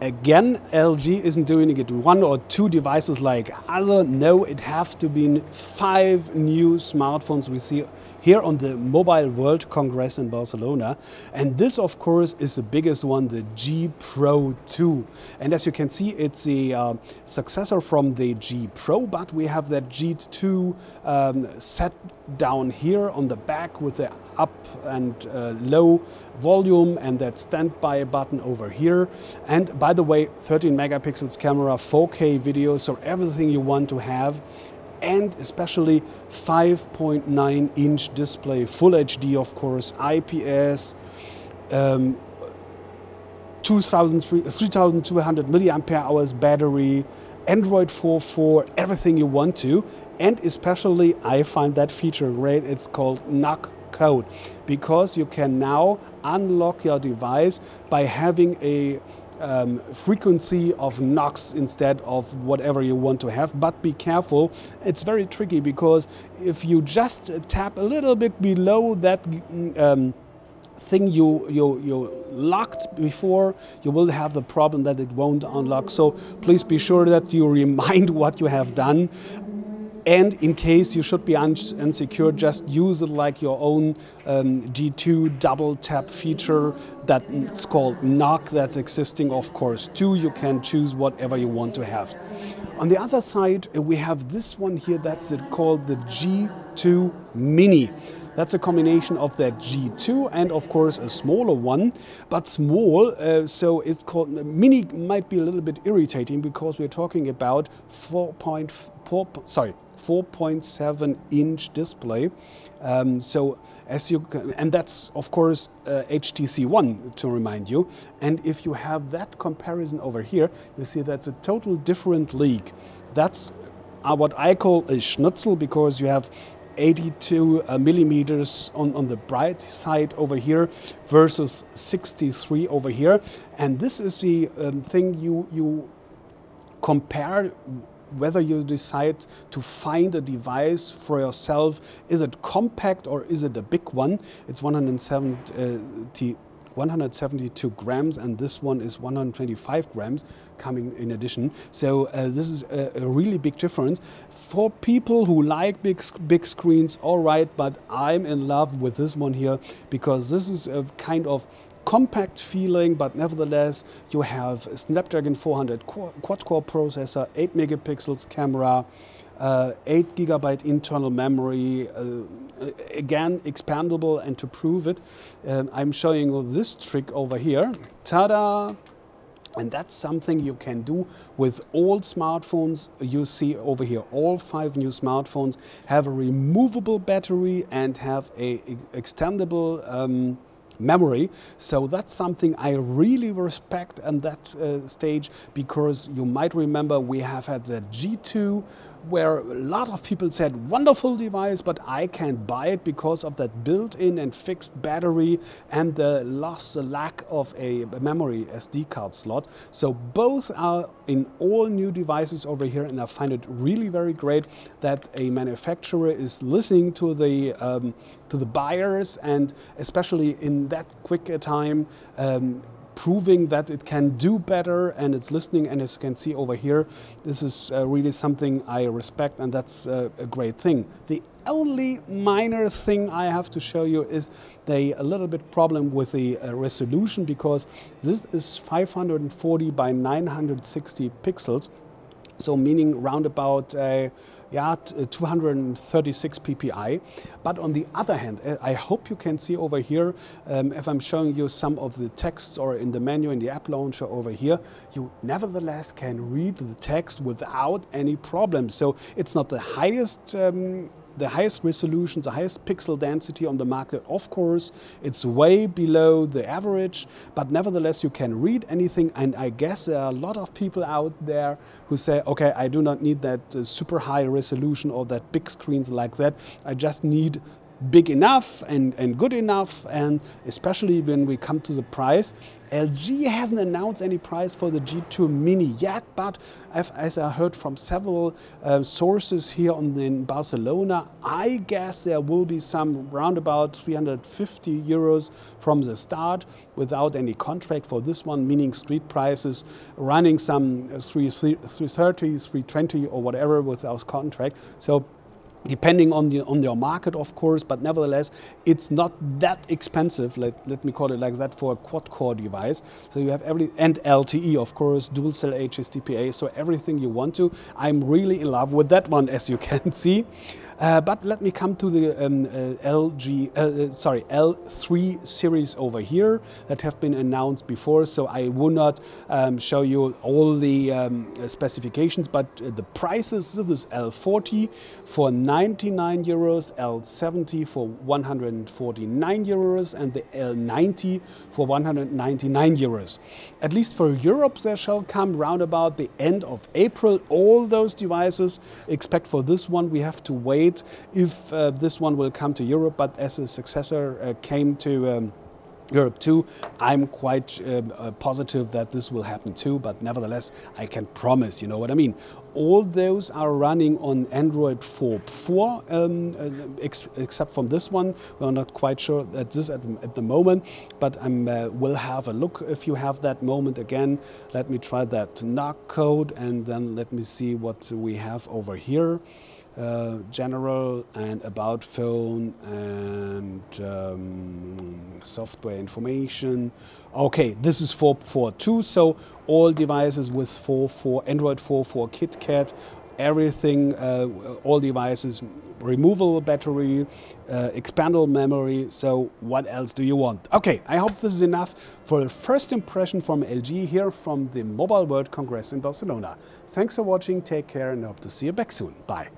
Again, LG isn't doing it one or two devices like other. No, it have to be five new smartphones we see here on the Mobile World Congress in Barcelona. And this, of course, is the biggest one, the G Pro 2. And as you can see, it's a uh, successor from the G Pro, but we have that G2 um, set down here on the back with the up and uh, low volume and that standby button over here. And by the way, 13 megapixels camera, 4K video, so everything you want to have and especially 5.9 inch display, full HD of course, IPS, um, 3200 milliampere hours battery, Android 4.4, everything you want to. And especially, I find that feature great. It's called knock code because you can now unlock your device by having a um, frequency of knocks instead of whatever you want to have. But be careful, it's very tricky because if you just tap a little bit below that um, thing you, you, you locked before, you will have the problem that it won't unlock. So please be sure that you remind what you have done and in case you should be unsecure, just use it like your own um, G2 double tap feature that's called knock that's existing of course too. You can choose whatever you want to have. On the other side, uh, we have this one here that's called the G2 Mini. That's a combination of that G2 and of course a smaller one, but small, uh, so it's called, mini might be a little bit irritating because we're talking about 4.4, sorry, 4.7 inch display. Um, so as you can, and that's of course uh, HTC One to remind you. And if you have that comparison over here, you see that's a total different league. That's uh, what I call a schnitzel because you have 82 uh, millimeters on, on the bright side over here versus 63 over here. And this is the um, thing you, you compare whether you decide to find a device for yourself. Is it compact or is it a big one? It's 170, 172 grams and this one is 125 grams coming in addition. So uh, this is a, a, really big difference. For people who like big, big screens, all right, but I'm in love with this one here because this is a kind of compact feeling, but nevertheless, you have a Snapdragon 400 quad-core processor, 8 megapixels camera, uh, 8 gigabyte internal memory, uh, again expandable and to prove it, um, I'm showing you this trick over here. Ta-da! And that's something you can do with all smartphones. You see over here, all five new smartphones have a removable battery and have a extendable um, memory. So that's something I really respect at that uh, stage because you might remember we have had the G2 where a lot of people said wonderful device but I can't buy it because of that built-in and fixed battery and the loss, the lack of a memory SD card slot. So both are in all new devices over here and I find it really very great that a manufacturer is listening to the um, to the buyers and especially in that quick time um, proving that it can do better and it's listening and as you can see over here this is uh, really something I respect and that's uh, a great thing. The only minor thing I have to show you is a little bit problem with the uh, resolution because this is 540 by 960 pixels so meaning round about uh, yeah, uh, 236 ppi. But on the other hand, uh, I hope you can see over here, um, if I'm showing you some of the texts or in the menu in the app launcher over here, you nevertheless can read the text without any problem. So it's not the highest um, the highest resolution, the highest pixel density on the market. Of course, it's way below the average, but nevertheless, you can read anything. And I guess there are a lot of people out there who say, okay, I do not need that uh, super high resolution or that big screens like that. I just need big enough and, and good enough, and especially when we come to the price. LG hasn't announced any price for the G2 Mini yet, but as I heard from several uh, sources here on, in Barcelona, I guess there will be some roundabout 350 euros from the start without any contract for this one, meaning street prices running some 330, 320 or whatever without contract. So depending on the on your market of course but nevertheless it's not that expensive let, let me call it like that for a quad core device so you have every and LTE of course dual cell HSDPA so everything you want to I'm really in love with that one as you can see uh, but let me come to the um, uh, LG, uh, uh sorry, L3 series over here that have been announced before. So I will not um, show you all the um, specifications, but uh, the prices. This L40 for 99 euros, L70 for 149 euros, and the L90 for 199 euros. At least for Europe, there shall come round about the end of April. All those devices, expect for this one, we have to wait wait if uh, this one will come to Europe, but as a successor uh, came to um, Europe too. I'm quite uh, uh, positive that this will happen too, but nevertheless, I can promise, you know what I mean. All those are running on Android 4.4, um, uh, ex except from this one. We're not quite sure that this at, at the moment, but I uh, will have a look if you have that moment again. Let me try that knock code and then let me see what we have over here uh, general and about phone and um, software information. Okay, this is 4.4.2, so all devices with 4.4, Android 4.4 KitKat, everything, uh, all devices, removable battery, uh, expandable memory. So what else do you want? Okay, I hope this is enough for the first impression from LG here from the Mobile World Congress in Barcelona. Thanks for watching, take care and hope to see you back soon. Bye.